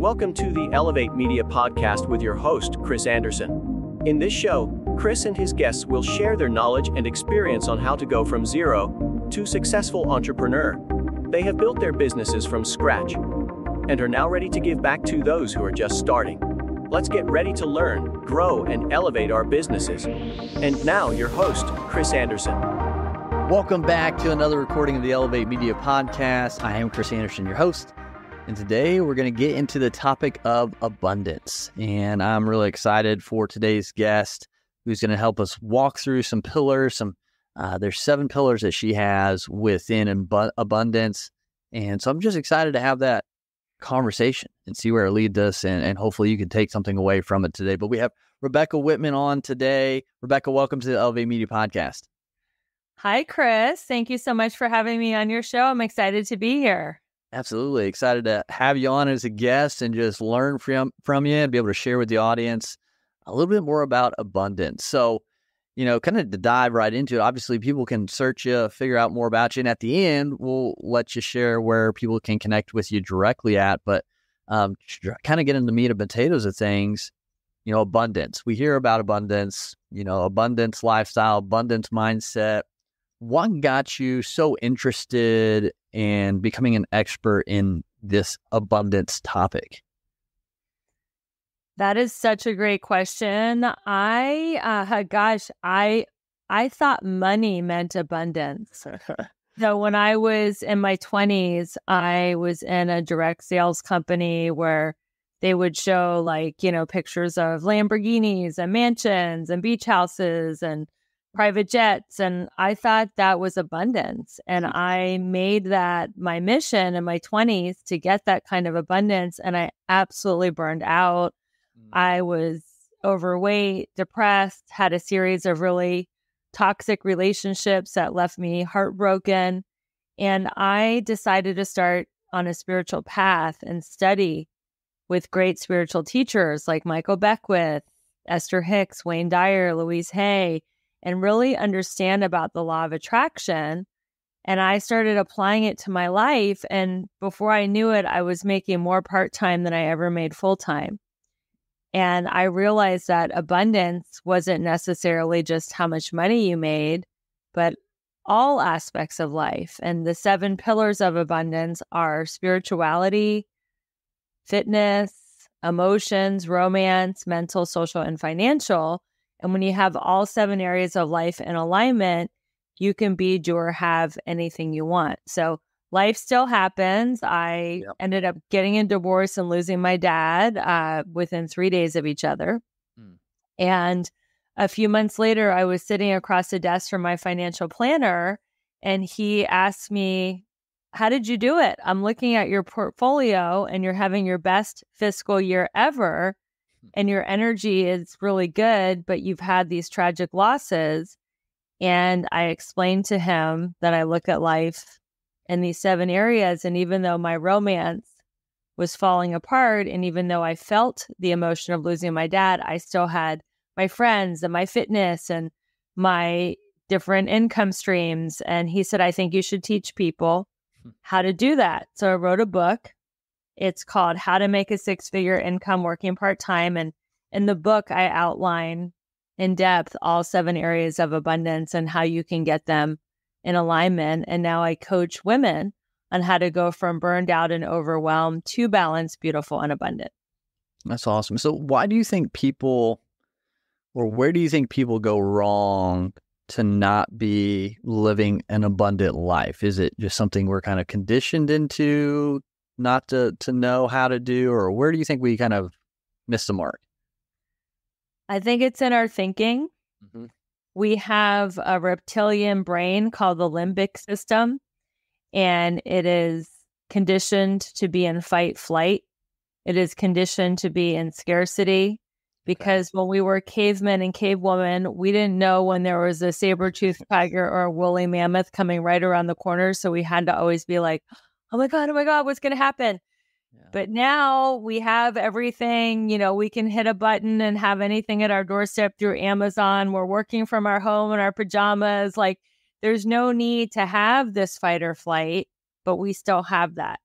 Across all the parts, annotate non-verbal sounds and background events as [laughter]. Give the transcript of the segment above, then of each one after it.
Welcome to the Elevate Media Podcast with your host, Chris Anderson. In this show, Chris and his guests will share their knowledge and experience on how to go from zero to successful entrepreneur. They have built their businesses from scratch and are now ready to give back to those who are just starting. Let's get ready to learn, grow, and elevate our businesses. And now, your host, Chris Anderson. Welcome back to another recording of the Elevate Media Podcast. I am Chris Anderson, your host. And today we're going to get into the topic of abundance. And I'm really excited for today's guest who's going to help us walk through some pillars. Some uh, There's seven pillars that she has within ab- abundance. And so I'm just excited to have that conversation and see where it leads us. And, and hopefully you can take something away from it today. But we have Rebecca Whitman on today. Rebecca, welcome to the Elevate Media Podcast. Hi, Chris. Thank you so much for having me on your show. I'm excited to be here. Absolutely excited to have you on as a guest and just learn from from you and be able to share with the audience a little bit more about abundance. So, you know, kind of to dive right into it. Obviously, people can search you, figure out more about you, and at the end, we'll let you share where people can connect with you directly at. But um, kind of get into the meat and potatoes of things. You know, abundance. We hear about abundance. You know, abundance lifestyle, abundance mindset. What got you so interested in becoming an expert in this abundance topic? That is such a great question. I, uh, gosh, I, I thought money meant abundance. [laughs] so when I was in my twenties, I was in a direct sales company where they would show like you know pictures of Lamborghinis and mansions and beach houses and private jets. And I thought that was abundance. And mm. I made that my mission in my 20s to get that kind of abundance. And I absolutely burned out. Mm. I was overweight, depressed, had a series of really toxic relationships that left me heartbroken. And I decided to start on a spiritual path and study with great spiritual teachers like Michael Beckwith, Esther Hicks, Wayne Dyer, Louise Hay, and really understand about the law of attraction. And I started applying it to my life. And before I knew it, I was making more part time than I ever made full time. And I realized that abundance wasn't necessarily just how much money you made, but all aspects of life. And the seven pillars of abundance are spirituality, fitness, emotions, romance, mental, social, and financial. And when you have all seven areas of life in alignment, you can be, do, or have anything you want. So life still happens. I yep. ended up getting a divorce and losing my dad uh, within three days of each other. Mm. And a few months later, I was sitting across the desk from my financial planner, and he asked me, How did you do it? I'm looking at your portfolio, and you're having your best fiscal year ever and your energy is really good, but you've had these tragic losses. And I explained to him that I look at life in these seven areas. And even though my romance was falling apart, and even though I felt the emotion of losing my dad, I still had my friends and my fitness and my different income streams. And he said, I think you should teach people hmm. how to do that. So I wrote a book it's called How to Make a Six Figure Income Working Part Time. And in the book, I outline in depth all seven areas of abundance and how you can get them in alignment. And now I coach women on how to go from burned out and overwhelmed to balanced, beautiful, and abundant. That's awesome. So, why do you think people, or where do you think people go wrong to not be living an abundant life? Is it just something we're kind of conditioned into? Not to to know how to do, or where do you think we kind of miss the mark? I think it's in our thinking. Mm-hmm. We have a reptilian brain called the limbic system, and it is conditioned to be in fight flight. It is conditioned to be in scarcity because okay. when we were cavemen and cavewomen, we didn't know when there was a saber toothed tiger or a woolly mammoth coming right around the corner. So we had to always be like, oh my God, oh my God, what's going to happen? Yeah. But now we have everything, you know, we can hit a button and have anything at our doorstep through Amazon. We're working from our home in our pajamas. Like there's no need to have this fight or flight, but we still have that.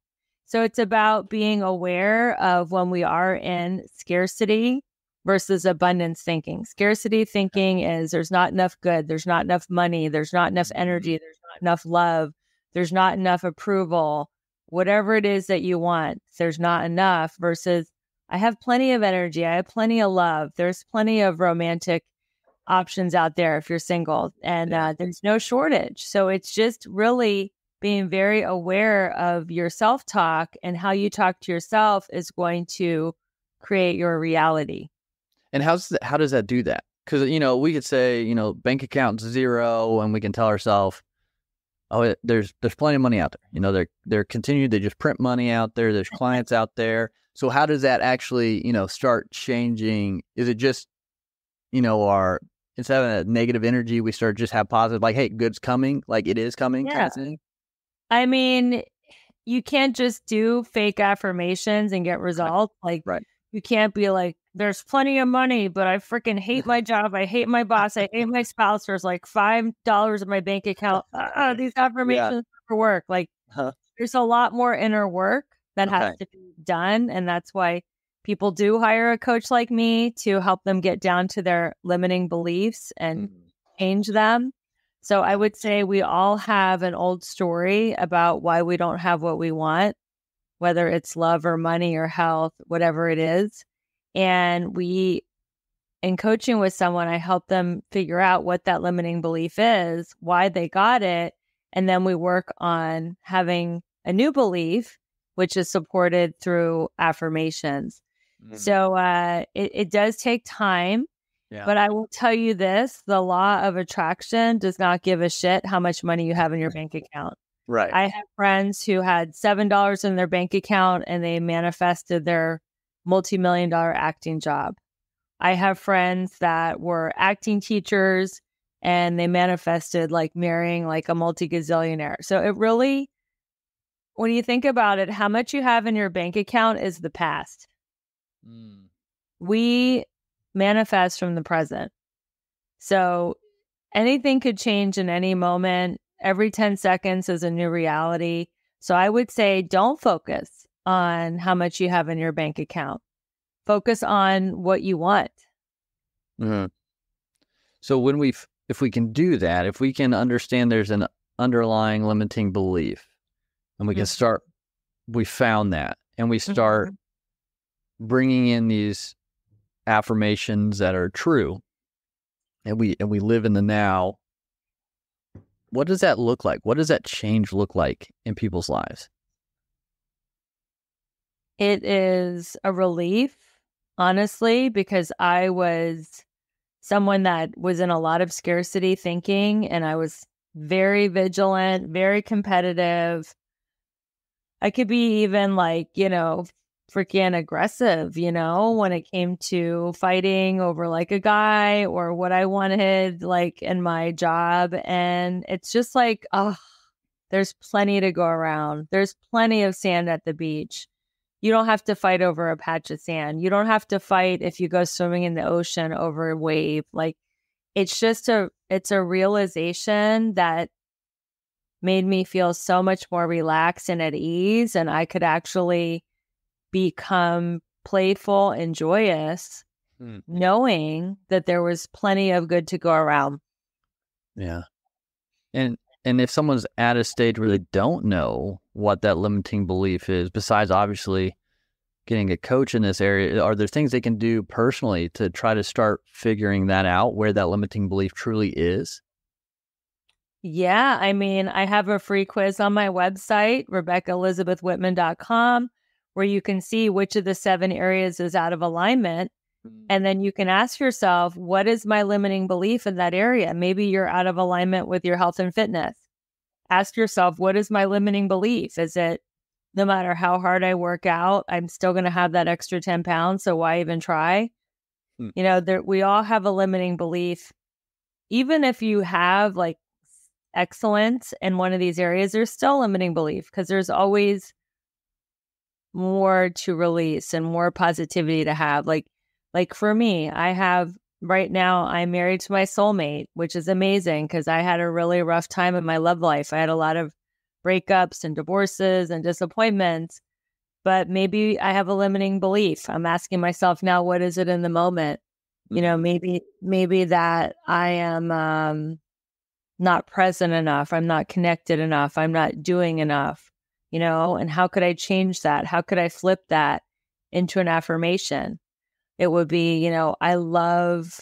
So it's about being aware of when we are in scarcity versus abundance thinking. Scarcity thinking is there's not enough good, there's not enough money, there's not enough mm-hmm. energy, there's not enough love, there's not enough approval, whatever it is that you want, there's not enough versus I have plenty of energy, I have plenty of love, there's plenty of romantic options out there if you're single, and uh, there's no shortage. So it's just really being very aware of your self talk and how you talk to yourself is going to create your reality. And how's that, how does that do that? Because you know we could say you know bank account zero, and we can tell ourselves, oh, it, there's there's plenty of money out there. You know they're they're continuing to just print money out there. There's clients out there. So how does that actually you know start changing? Is it just you know our instead of a negative energy, we start just have positive, like, hey, good's coming, like it is coming. Yeah. Kind of I mean, you can't just do fake affirmations and get results. Like, right. You can't be like, there's plenty of money, but I freaking hate my job. I hate my boss. I hate my spouse. There's like five dollars in my bank account. Uh, these affirmations yeah. for work. Like, huh. there's a lot more inner work that okay. has to be done, and that's why people do hire a coach like me to help them get down to their limiting beliefs and mm-hmm. change them. So I would say we all have an old story about why we don't have what we want, whether it's love or money or health, whatever it is. And we, in coaching with someone, I help them figure out what that limiting belief is, why they got it. And then we work on having a new belief, which is supported through affirmations. Mm-hmm. So uh, it, it does take time. Yeah. But I will tell you this the law of attraction does not give a shit how much money you have in your bank account. Right. I have friends who had $7 in their bank account and they manifested their multi million dollar acting job. I have friends that were acting teachers and they manifested like marrying like a multi gazillionaire. So it really, when you think about it, how much you have in your bank account is the past. Mm. We manifest from the present. So anything could change in any moment. Every 10 seconds is a new reality. So I would say don't focus on how much you have in your bank account. Focus on what you want. Mm-hmm. So when we, if we can do that, if we can understand there's an underlying limiting belief, and we mm-hmm. can start, we found that, and we start mm-hmm bringing in these affirmations that are true and we and we live in the now what does that look like? What does that change look like in people's lives? It is a relief honestly because i was someone that was in a lot of scarcity thinking and i was very vigilant very competitive. I could be even like you know freaking aggressive, you know, when it came to fighting over like a guy or what I wanted, like in my job. And it's just like, oh, there's plenty to go around. There's plenty of sand at the beach. You don't have to fight over a patch of sand. You don't have to fight if you go swimming in the ocean over a wave. Like it's just a it's a realization that made me feel so much more relaxed and at ease and I could actually become playful and joyous, hmm. knowing that there was plenty of good to go around. Yeah. And and if someone's at a stage where they don't know what that limiting belief is, besides obviously getting a coach in this area, are there things they can do personally to try to start figuring that out where that limiting belief truly is? Yeah, I mean, I have a free quiz on my website, RebeccaElizabethWhitman.com where you can see which of the seven areas is out of alignment. Mm. And then you can ask yourself, what is my limiting belief in that area? Maybe you're out of alignment with your health and fitness. Ask yourself, what is my limiting belief? Is it no matter how hard I work out, I'm still going to have that extra 10 pounds. So why even try? Hmm. You know, there, we all have a limiting belief. Even if you have like excellence in one of these areas, there's still limiting belief because there's always more to release and more positivity to have. Like, like for me, I have right now, I'm married to my soulmate, which is amazing because I had a really rough time in my love life. I had a lot of breakups and divorces and disappointments. but maybe I have a limiting belief. I'm asking myself now, what is it in the moment? You know, maybe maybe that I am um, not present enough. I'm not connected enough. I'm not doing enough. You know, and how could I change that? How could I flip that into an affirmation? It would be, you know, I love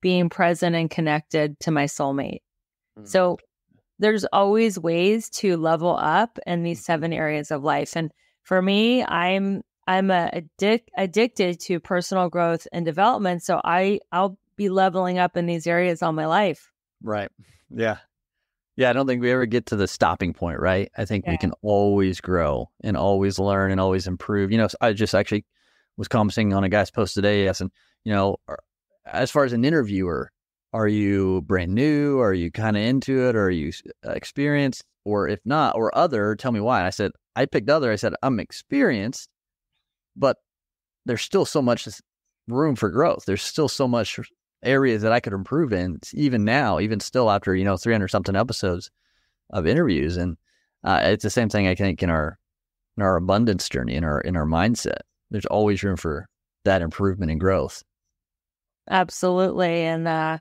being present and connected to my soulmate. Mm-hmm. So there's always ways to level up in these seven areas of life. And for me, I'm I'm a addic- addicted to personal growth and development. So I I'll be leveling up in these areas all my life. Right. Yeah. Yeah, I don't think we ever get to the stopping point, right? I think yeah. we can always grow and always learn and always improve. You know, I just actually was commenting on a guy's post today, asking, you know, as far as an interviewer, are you brand new? Are you kind of into it? Or are you uh, experienced? Or if not, or other, tell me why. And I said, I picked other. I said, I'm experienced, but there's still so much room for growth. There's still so much areas that I could improve in, even now, even still after, you know, 300 something episodes of interviews. And uh, it's the same thing I think in our, in our abundance journey, in our, in our mindset. There's always room for that improvement and growth. Absolutely. And uh,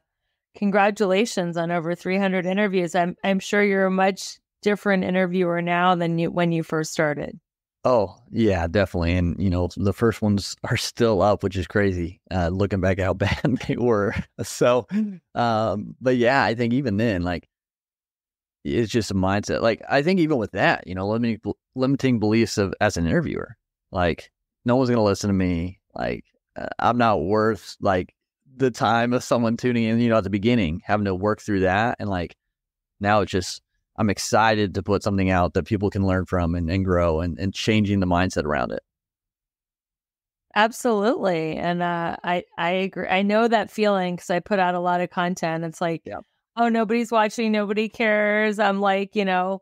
congratulations on over 300 interviews. I'm, I'm sure you're a much different interviewer now than you when you first started. Oh, yeah, definitely. And, you know, the first ones [laughs] are still up, which is crazy, uh, looking back how [laughs] bad they were. So, um, but yeah, I think even then, like, it's just a mindset. Like, I think even with that, you know, limiting, limiting beliefs of as an interviewer, like, no one's going to listen to me. Like, uh, I'm not worth, like, the time of someone tuning in, you know, at the beginning, having to work through that. And like now it's just, I'm excited to put something out that people can learn from and, and grow and, and changing the mindset around it. Absolutely. And uh, I, I agree. I know that feeling because I put out a lot of content. It's like, yeah. oh, nobody's watching, nobody cares. I'm like, you know,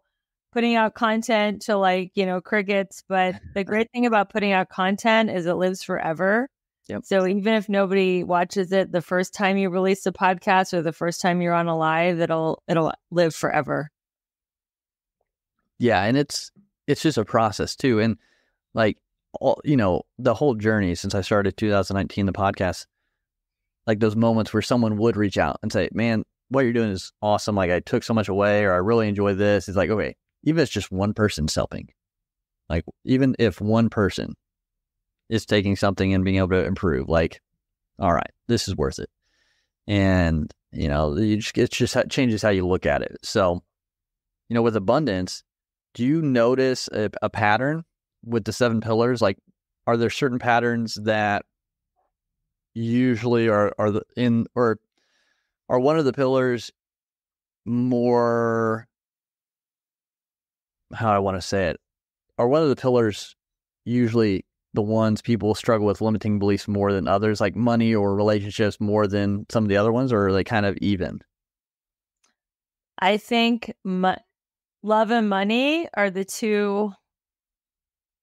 putting out content to like, you know, crickets. But the [laughs] great thing about putting out content is it lives forever. Yep. So even if nobody watches it the first time you release a podcast or the first time you're on a live, it'll it'll live forever. Yeah, and it's it's just a process too. And like all you know, the whole journey since I started 2019 the podcast, like those moments where someone would reach out and say, Man, what you're doing is awesome. Like I took so much away or I really enjoy this. It's like, okay, even if it's just one person's helping. Like even if one person is taking something and being able to improve. Like, all right, this is worth it. And, you know, you just, it just changes how you look at it. So, you know, with abundance, do you notice a, a pattern with the seven pillars? Like, are there certain patterns that usually are, are the, in, or are one of the pillars more, how I want to say it, are one of the pillars usually the ones people struggle with limiting beliefs more than others, like money or relationships more than some of the other ones, or are they kind of even? I think mo- love and money are the two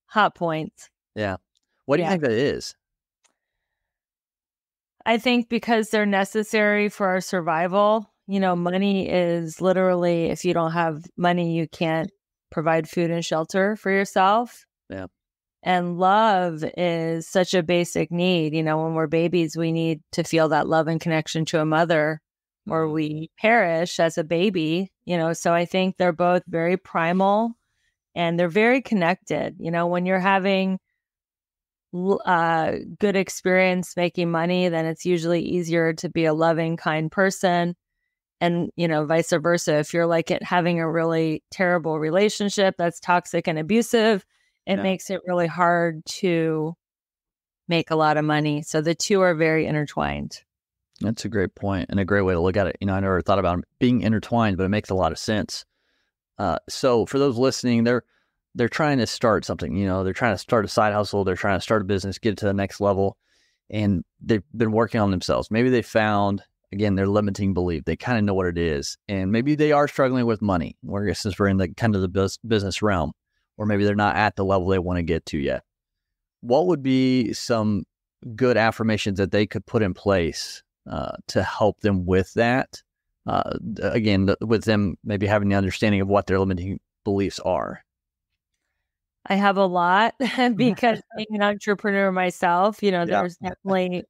hot points. Yeah. What do yeah. you think that is? I think because they're necessary for our survival. You know, money is literally, if you don't have money, you can't provide food and shelter for yourself. Yeah. And love is such a basic need. You know, when we're babies, we need to feel that love and connection to a mother, or mm-hmm. we perish as a baby. You know, so I think they're both very primal and they're very connected. You know, when you're having uh, good experience making money, then it's usually easier to be a loving, kind person. And, you know, vice versa. If you're like it, having a really terrible relationship that's toxic and abusive, it yeah. makes it really hard to make a lot of money. So the two are very intertwined. That's a great point and a great way to look at it. You know, I never thought about being intertwined, but it makes a lot of sense. Uh, so for those listening, they're they're trying to start something. You know, they're trying to start a side hustle. They're trying to start a business, get it to the next level, and they've been working on themselves. Maybe they found again their limiting belief. They kind of know what it is, and maybe they are struggling with money. Or since we're in the kind of the business realm, or maybe they're not at the level they want to get to yet. What would be some good affirmations that they could put in place uh, to help them with that? Uh, again, with them maybe having the understanding of what their limiting beliefs are. I have a lot [laughs] [laughs] because being an entrepreneur myself, you know, Yeah. there's definitely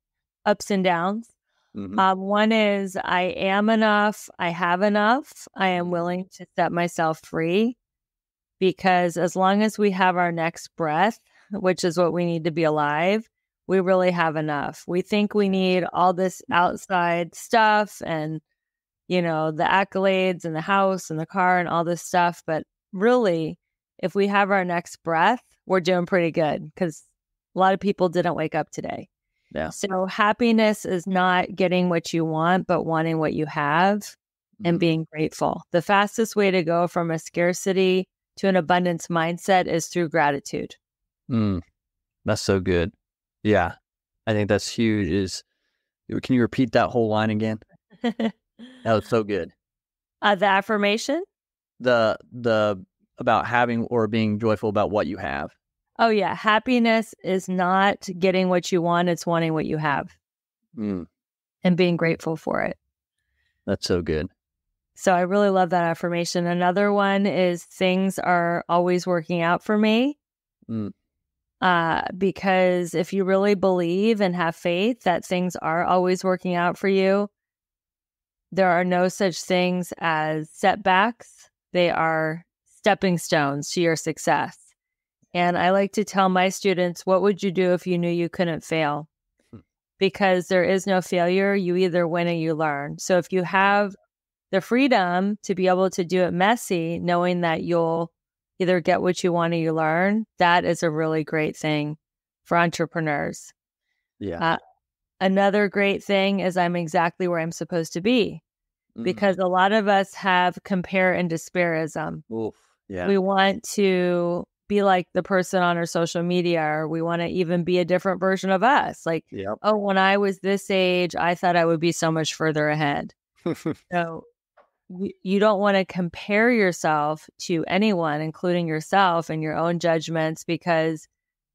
ups and downs. Mhm. Um, one is I am enough, I have enough, I am willing to set myself free because as long as we have our next breath, which is what we need to be alive, we really have enough. We think we need all this outside stuff and, you know, the accolades and the house and the car and all this stuff. But really, if we have our next breath, we're doing pretty good because a lot of people didn't wake up today. Yeah. So happiness is not getting what you want, but wanting what you have and Mhm. being grateful. The fastest way to go from a scarcity to an abundance mindset is through gratitude. Mm, that's so good. Yeah, I think that's huge. Is can you repeat that whole line again? That was so good. uh, the affirmation. The the about having or being joyful about what you have. Oh, yeah. Happiness is not getting what you want, it's wanting what you have Mm, and being grateful for it. that's so good. So I really love that affirmation. Another one is things are always working out for me. Mm. Uh, because if you really believe and have faith that things are always working out for you, there are no such things as setbacks. They are stepping stones to your success. And I like to tell my students, what would you do if you knew you couldn't fail? Hmm. Because there is no failure. You either win or you learn. So if you have the freedom to be able to do it messy, knowing that you'll either get what you want or you learn, that is a really great thing for entrepreneurs. Yeah. Uh, Another great thing is I'm exactly where I'm supposed to be Mm. because a lot of us have compare and despairism. Oof. Yeah. We want to be like the person on our social media, or we want to even be a different version of us. Like, yep. oh, when I was this age, I thought I would be so much further ahead. [laughs] So you, don't want to compare yourself to anyone, including yourself and your own judgments, because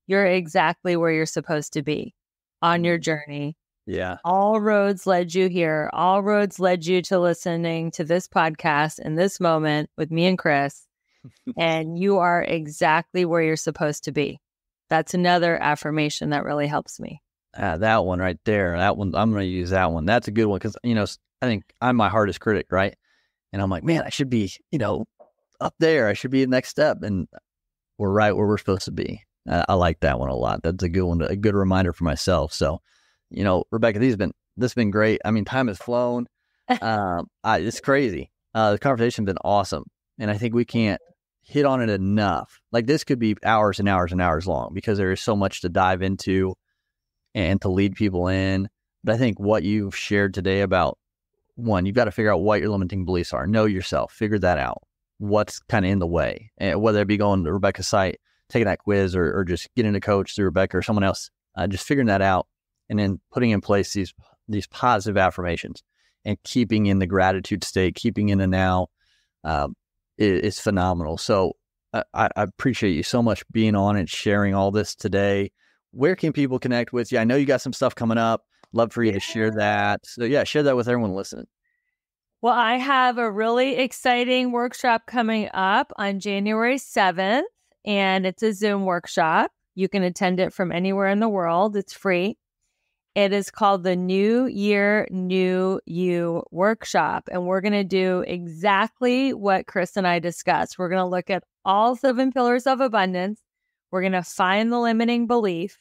you're exactly where you're supposed to be on your journey. yeah. All roads led you here. All roads led you to listening to this podcast in this moment with me and Chris. [laughs] and you are exactly where you're supposed to be. That's another affirmation that really helps me. Ah, that one right there. That one. I'm going to use that one. That's a good one because you know I think I'm my hardest critic, right? And I'm like, man, I should be, you know, up there. I should be the next step, and we're right where we're supposed to be. I, I like that one a lot. That's a good one. A good reminder for myself. So, you know, Rebecca, these have been this has been great. I mean, time has flown. um, [laughs] I, it's crazy. Uh, the conversation's been awesome, and I think we can't hit on it enough. Like this could be hours and hours and hours long because there is so much to dive into and to lead people in. But I think what you've shared today about one, you've got to figure out what your limiting beliefs are. Know yourself, figure that out. What's kind of in the way, and whether it be going to Rebecca's site, taking that quiz, or, or just getting a coach through Rebecca or someone else, uh, just figuring that out, and then putting in place these these positive affirmations and keeping in the gratitude state, keeping in the now, um, is, phenomenal. So I, I appreciate you so much being on and sharing all this today. Where can people connect with you? I know you got some stuff coming up. Love for you to share that. So yeah, share that with everyone listening. Well, I have a really exciting workshop coming up on January 7th, and it's a Zoom workshop. You can attend it from anywhere in the world, it's free. It is called the New Year, New You Workshop. And we're going to do exactly what Chris and I discussed. We're going to look at all seven pillars of abundance. We're going to find the limiting belief.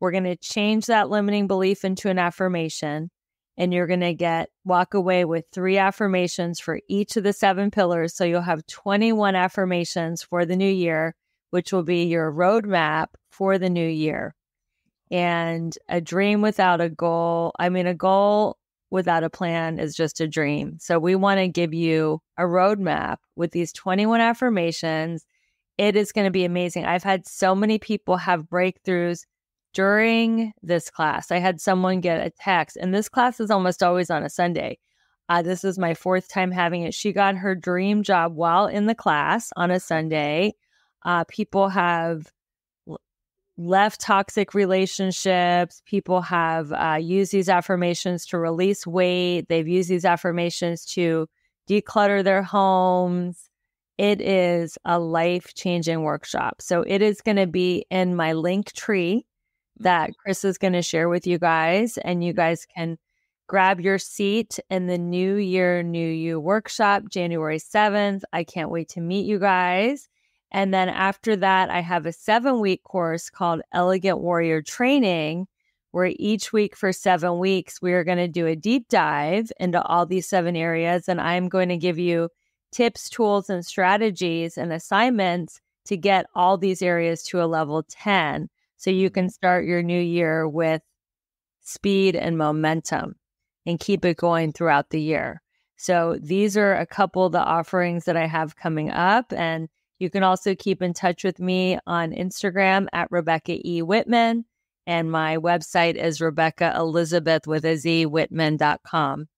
We're going to change that limiting belief into an affirmation and you're going to get walk away with three affirmations for each of the seven pillars. So you'll have 21 affirmations for the new year which will be your roadmap for the new year. And a dream without a goal i mean a goal without a plan is just a dream. So we want to give you a roadmap with these 21 affirmations. It is going to be amazing. I've had so many people have breakthroughs during this class. I had someone get a text, and this class is almost always on a Sunday. Uh, this is my fourth time having it. She got her dream job while in the class on a Sunday. Uh, people have left toxic relationships. People have uh, used these affirmations to release weight. They've used these affirmations to declutter their homes. it is a life changing workshop. So it is going to be in my link tree that Chris is going to share with you guys, and you guys can grab your seat in the New Year, New You workshop, January 7th. I can't wait to meet you guys. And then after that, I have a seven week course called Elegant Warrior Training, where each week for seven weeks, we are going to do a deep dive into all these seven areas. And I'm going to give you tips, tools, and strategies and assignments to get all these areas to a level 10 so you can start your new year with speed and momentum and keep it going throughout the year. So these are a couple of the offerings that I have coming up. And you can also keep in touch with me on Instagram at Rebecca E. Whitman. And my website is Rebecca Elizabeth with a Z Whitman.com.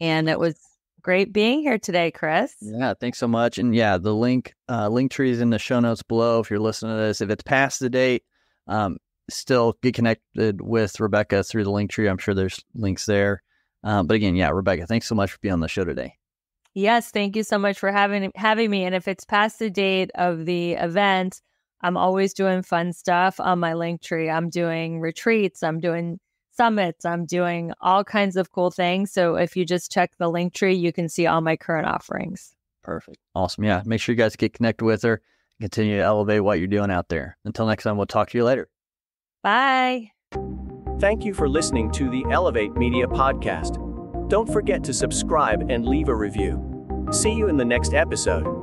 And it was great being here today, Chris. Yeah, thanks so much. And yeah, the link uh, link tree is in the show notes below if you're listening to this. If it's past the date, um, still get connected with Rebecca through the link tree. I'm sure there's links there. Um, but again, yeah, Rebecca, thanks so much for being on the show today. Yes, thank you so much for having having me. And if it's past the date of the event, I'm always doing fun stuff on my link tree. I'm doing retreats, I'm doing summits, I'm doing all kinds of cool things. So if you just check the link tree, you can see all my current offerings. Perfect. Awesome. Yeah. Make sure you guys get connected with her. Continue to elevate what you're doing out there. Until next time, we'll talk to you later. Bye. Thank you for listening to the Elevate Media Podcast. Don't forget to subscribe and leave a review. See you in the next episode.